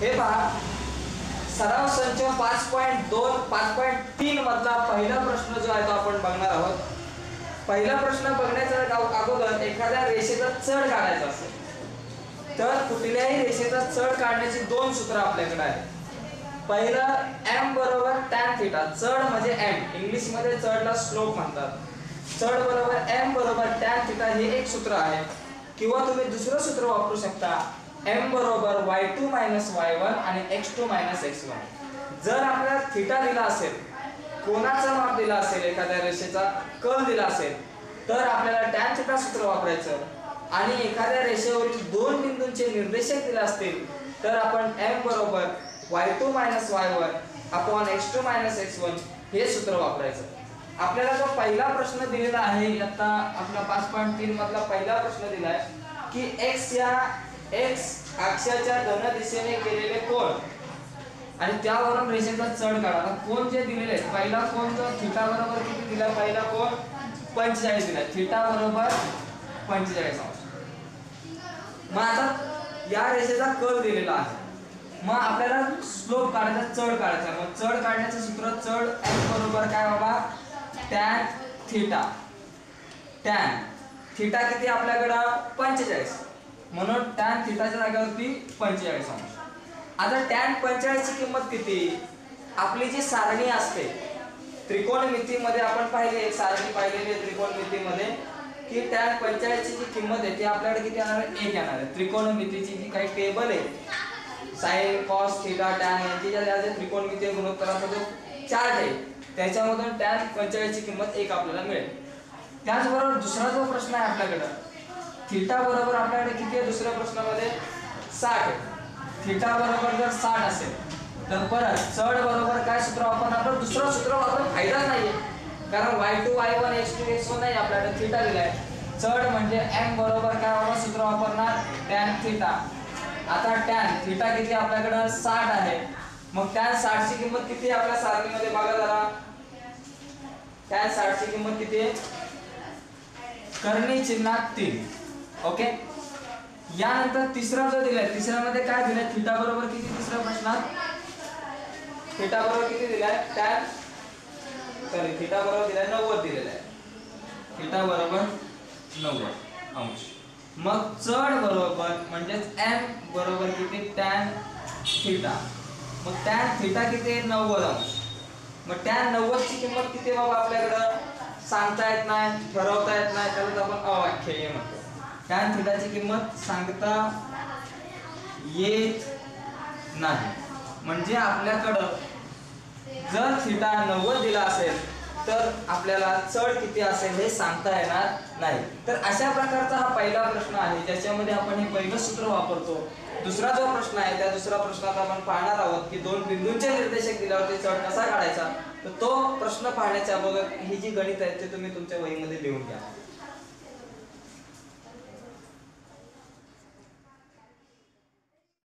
हे पहा. सराव संच पाच पॉईंट दोन पाच पॉईंट तीन मधला पहिला प्रश्न जो आहे तो आपण बघणार आहोत. पहिला प्रश्न बघण्याचा अगोदर एखाद्या रेषेचा चढ काढायचा असेल. तर कुठल्याही रेषेचा चढ काढण्याची दोन सूत्र आपल्याकडे आहेत. पहिलं एम बरोबर टॅन थिटा चढ म्हणजे एम इंग्लिशमध्ये चढला स्लोप म्हणतात. चढ बरोबर एम बरोबर टॅन थिटा हे एक सूत्र आहे. किंवा तुम्ही दुसरं सूत्र वापरू शकता. एम बरोबर Y two minus Y one आणि X two minus X one जर आपल्याला थिटा दिला असेल कोणाचा माप दिला असेल एखाद्या रेषेचा कल दिला असेल तर आपल्याला टॅन थिटा सूत्र वापरायचं. आणि एखाद्या रेषेवरील दोन बिंदूंचे निर्देशक दिले असतील तर आपण एम बरोबर Y two minus Y one upon X two minus X one हे सूत्र वापरायचं. आपल्याला जो पहिला प्रश्न दिलेला आहे आता आपला पाच पॉईंट तीन मधला पहिला प्रश्न दिला आहे की एक्स या एक्स अक्षाच्या धन दिशेने केलेले कोण आणि त्यावरून रेषेचा चढ काढा. कोण जे दिलेले आहेत पहिला कोण जो थिटा बरोबर किती दिला? पहिला कोण पंचेचाळीस दिला. थिटा बरोबर पंचेचाळीस अंश. मग आता या रेषेचा कल दिलेला आहे. मग आपल्याला स्लोप काढायचा चढ काढायचा. मग चढ काढण्याचं सूत्र चढ एक्स बरोबर काय बाबा? टॅन थिटा टॅन थिटा किती आपल्याकडं? पंचेचाळीस. म्हणून टॅन थिटाच्या जागेवरती पंचेचाळीस अंश आता टॅन पंचेचाळीसची किंमत किती? आपली जी सारणी असते त्रिकोणमितीमध्ये आपण पाहिले एक सारणी पाहिलेली आहे त्रिकोणमितीमध्ये की टॅन पंचेचाळीसची जी किंमत आहे ती आपल्याकडे किती येणार आहे? एक येणार आहे. त्रिकोणमितीची जी काही टेबल आहे साईन कॉस थिटा टॅन यांची ज्या ज्या त्रिकोणमितीय गुणोत्तराचा जो चार्ट आहे. त्याच्यामधून टॅन पंचेचाळीसची किंमत एक आपल्याला मिळेल. त्याचबरोबर दुसरा जो प्रश्न आहे आपल्याकडं थिटा बरोबर आपल्याकडे किती आहे दुसऱ्या प्रश्नामध्ये? साठ आहे. थिटा बरोबर जर साठ असेल तर परत चढ बरोबर काय सूत्र वापरणार? आपण दुसरं सूत्र वापरून फायदा नाहीये. कारण Y two Y one X two X one नाही आपल्याकडे थिटा दिलाय. चढ म्हणजे एम बरोबर काय बाबा सूत्र वापरणार? टॅन थिटा आता टॅन थिटा किती आपल्याकडे? साठ आहे. मग टॅन साठची किंमत किती आपल्या सारणीमध्ये? बघा जरा. टॅन साठची किंमत किती आहे? करणी चिन्हात तीन. ओके? यानंतर तिसरा जो दिलाय तिसऱ्यामध्ये काय दिलंय? थिटा बरोबर किती तिसऱ्या प्रश्नात थिटा बरोबर किती दिलाय? टॅन सॉरी थिटा बरोबर दिलाय नव्वद दिलेला आहे थिटा बरोबर नव्वद. अंश. मग चढ बरोबर म्हणजेच एम बरोबर किती? Tan theta. मग टॅन थिटा किती? आहे? नव्वद अंश. मग टॅन नव्वदची किंमत किती बाबा आपल्याकडं? सांगता येत नाही ठरवता येत नाही त्यालाच आपण अवाख्य म्हणतो. टॅन थिटाची किंमत सांगता येत नाही. म्हणजे आपल्याकडं जर थिटा नव्वद दिला असेल तर आपल्याला चढ किती असेल हे सांगता येणार नाही. तर अशा प्रकारचा हा पहिला प्रश्न आहे ज्याच्यामध्ये आपण हे पहिलं सूत्र वापरतो. दुसरा जो प्रश्न आहे त्या दुसऱ्या प्रश्नात आपण पाहणार आहोत की दोन बिंदूंचे निर्देशक दिल्यावरती चढ कसा काढायचा? तर तो प्रश्न पाहण्याच्या अगोदर ही जी गणित आहे ते तुम्ही तुमच्या वहीमध्ये लिहून घ्या.